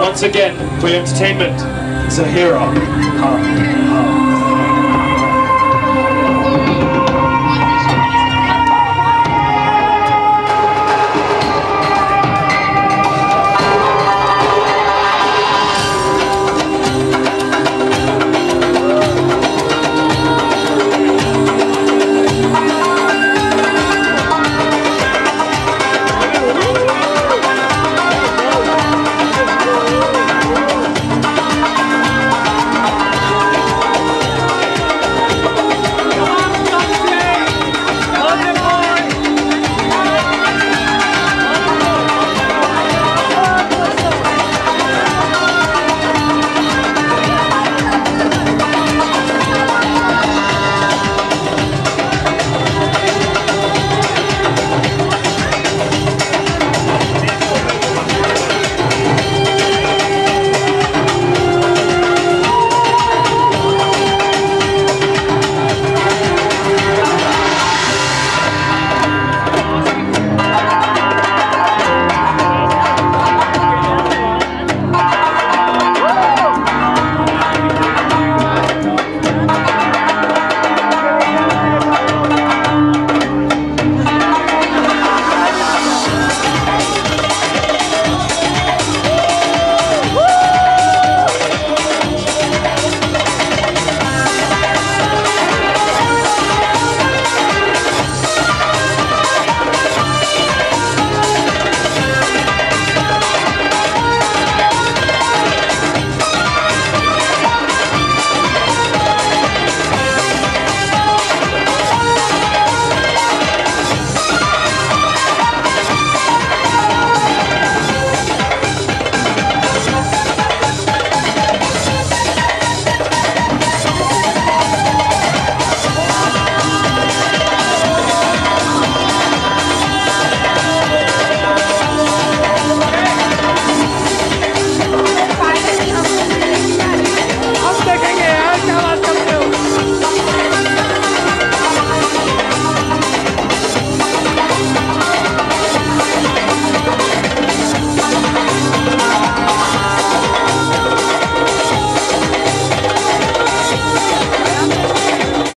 once again, for your entertainment, Zahira. Ha, ha.